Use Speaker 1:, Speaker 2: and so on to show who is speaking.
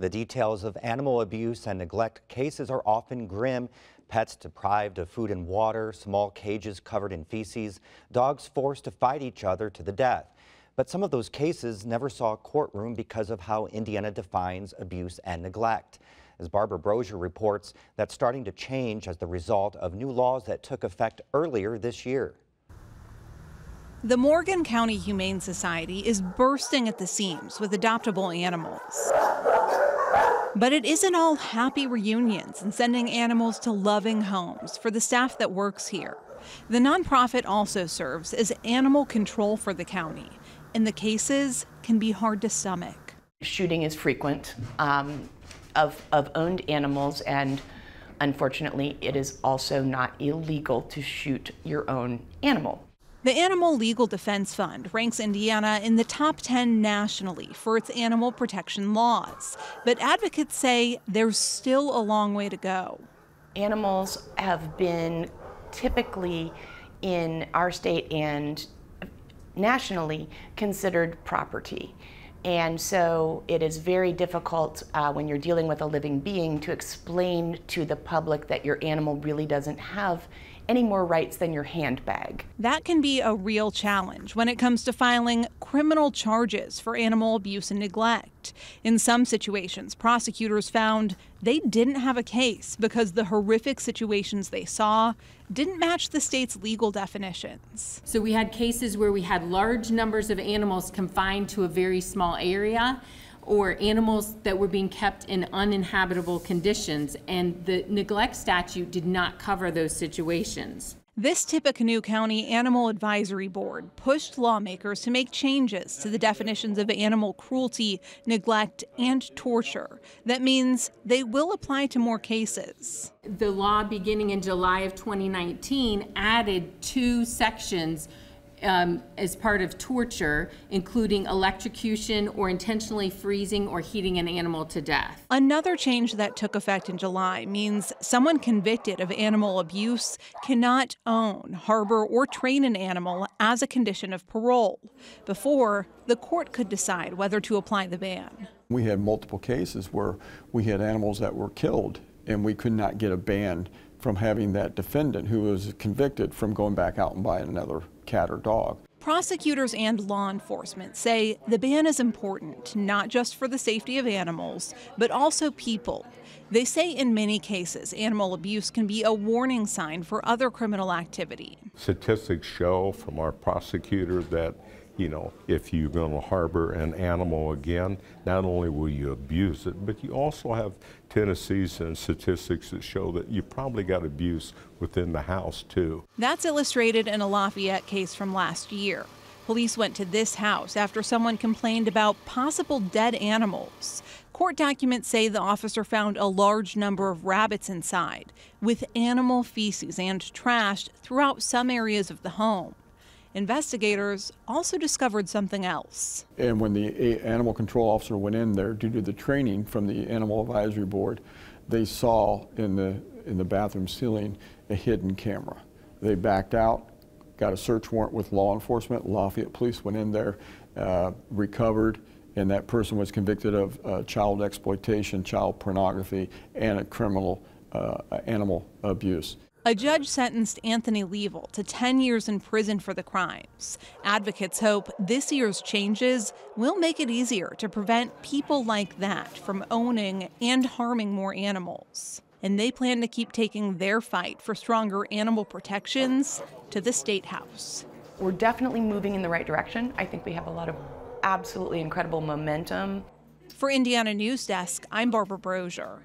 Speaker 1: The details of animal abuse and neglect cases are often grim. Pets deprived of food and water, small cages covered in feces, dogs forced to fight each other to the death. But some of those cases never saw a courtroom because of how Indiana defines abuse and neglect. As Barbara Brosher reports, that's starting to change as the result of new laws that took effect earlier this year.
Speaker 2: The Morgan County Humane Society is bursting at the seams with adoptable animals. But it isn't all happy reunions and sending animals to loving homes for the staff that works here. The nonprofit also serves as animal control for the county, and the cases can be hard to stomach.
Speaker 3: Shooting is frequent um, of, of owned animals, and unfortunately, it is also not illegal to shoot your own animal.
Speaker 2: The Animal Legal Defense Fund ranks Indiana in the top 10 nationally for its animal protection laws, but advocates say there's still a long way to go.
Speaker 3: Animals have been typically in our state and nationally considered property. And so it is very difficult uh, when you're dealing with a living being to explain to the public that your animal really doesn't have any more rights than your handbag.
Speaker 2: That can be a real challenge when it comes to filing criminal charges for animal abuse and neglect. In some situations, prosecutors found they didn't have a case because the horrific situations they saw didn't match the state's legal definitions.
Speaker 4: So we had cases where we had large numbers of animals confined to a very small area or animals that were being kept in uninhabitable conditions, and the neglect statute did not cover those situations.
Speaker 2: This Tippecanoe County Animal Advisory Board pushed lawmakers to make changes to the definitions of animal cruelty, neglect, and torture. That means they will apply to more cases.
Speaker 4: The law beginning in July of 2019 added two sections um, as part of torture, including electrocution or intentionally freezing or heating an animal to death.
Speaker 2: Another change that took effect in July means someone convicted of animal abuse cannot own, harbor, or train an animal as a condition of parole. Before, the court could decide whether to apply the ban.
Speaker 5: We had multiple cases where we had animals that were killed and we could not get a ban from having that defendant who was convicted from going back out and buying another cat or dog.
Speaker 2: Prosecutors and law enforcement say the ban is important, not just for the safety of animals, but also people. They say in many cases, animal abuse can be a warning sign for other criminal activity.
Speaker 6: Statistics show from our prosecutor that you know, if you're going to harbor an animal again, not only will you abuse it, but you also have tendencies and statistics that show that you probably got abuse within the house too.
Speaker 2: That's illustrated in a Lafayette case from last year. Police went to this house after someone complained about possible dead animals. Court documents say the officer found a large number of rabbits inside, with animal feces and trash throughout some areas of the home. Investigators also discovered something else.
Speaker 5: And when the animal control officer went in there, due to the training from the Animal Advisory Board, they saw in the, in the bathroom ceiling a hidden camera. They backed out, got a search warrant with law enforcement. Lafayette police went in there, uh, recovered, and that person was convicted of uh, child exploitation, child pornography, and a criminal uh, animal abuse.
Speaker 2: A judge sentenced Anthony Leavell to 10 years in prison for the crimes. Advocates hope this year's changes will make it easier to prevent people like that from owning and harming more animals. And they plan to keep taking their fight for stronger animal protections to the State House.
Speaker 3: We're definitely moving in the right direction. I think we have a lot of absolutely incredible momentum.
Speaker 2: For Indiana News Desk, I'm Barbara Brosher.